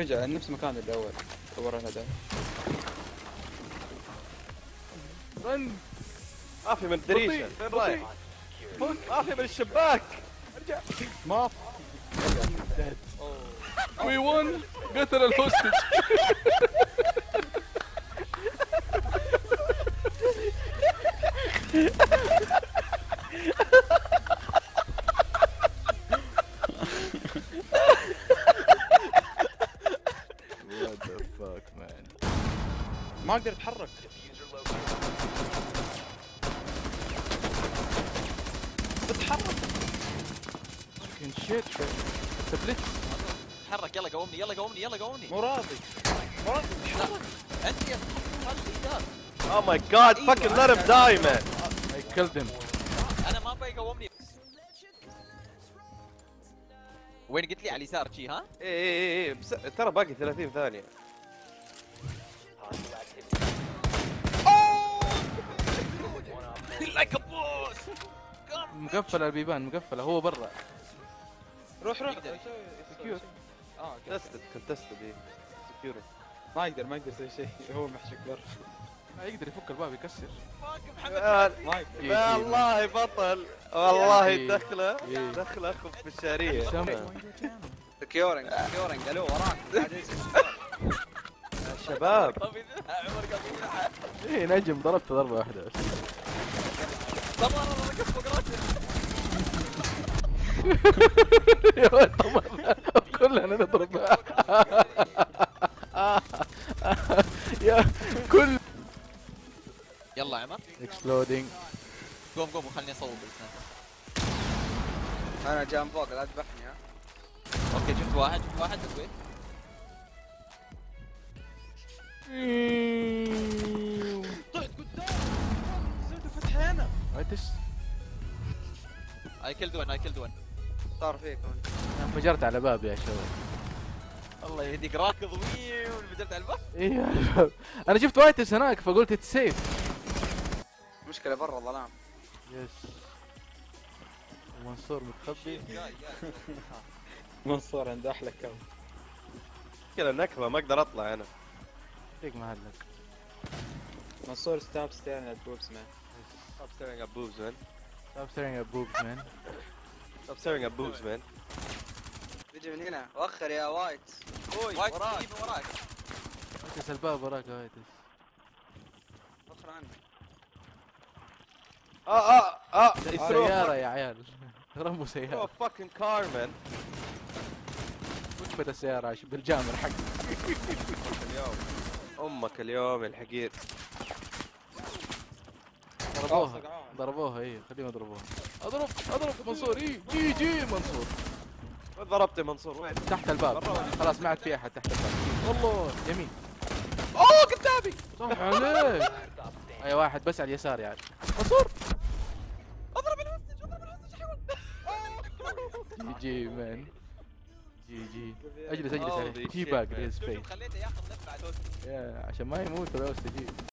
رجع نفس مكان الأول ورا هذا. رن ما في من الدريشة. بطيء، فين بطيء. رايح؟ في من الشباك. ما وي ون قتل الهوستج. fuck man. ما أقدر أتحرك. بتحرك. Fucking shit. تبلت تحرك يلا قومني يلا قومني يلا قومني مو راضي. مو راضي. تحرك أنت يا Oh my god, fucking let him die man. I killed him. أنا ما أبغى يقومني وين قلت لي على اليسار شي ها؟ إيه إيه إيه بس... ترى باقي 30 ثانية. مقفل البيبان مقفله هو برا. روح روح. secure آه okay. contested contested إيه. security ما يقدر ما يقدر يسوي شيء. هو محشك برا. ما يقدر يفك الباب يكسر. ما يقدر. يا والله بطل. والله. دخله إيه. دخله الشارية شم سكيورنج سكيورنج ألو وراك. شباب. عمر يلعب. إيه نجم ضربت ضربة واحدة. بس طب أنا ركبت فوق راسي يا ولد طبعا كلنا نضرب يا كل يلا عمر exploding قوم قوم وخلني اصوب أنا جاي من فوق لا تذبحني okay شفت واحد شفت واحد تسوي ايتس I killed one I killed one صار فيك انفجرت على باب يا شباب. الله يهديك. راكض وي ونزلت على الباب يا شباب. أنا شفت وايتس هناك فقلت it's safe مشكلة برا ظلام yes منصور متخبي. منصور عنده أحلى cam. كذا نكبة ما أقدر أطلع أنا. فيك محلك. منصور stop staring at boobs man Stop staring at boobs man. Stop staring at boobs man. Stop staring at boobs man. بيجي من هنا. وخر يا وايت. وايد وراك. وراك. ايتس الباب وراك يا ايتس وخر عني. آه آه آه. سيارة يا عيال. رموا سيارة. A fucking car man. وقفت السيارة بال jammer حق اليوم. أمك اليوم الحقير. ضربوها. ضربوها إيه خليهم يضربوها. أضرب أضرب منصور إيه GG منصور. وين ضربت يا منصور وين؟ تحت الباب؟ خلاص ما عاد في أحد تحت الباب. والله يمين أوه قدامي صح عليك. أي واحد بس على اليسار يعني. منصور. أضرب الهوستج أضرب الهوستج حول جي جي مان جي جي. أجلس أجلس عليه تي shit, باك شوف فيس خليته ياخذ لفه على الهوستج يا عشان ما يموت الوست جي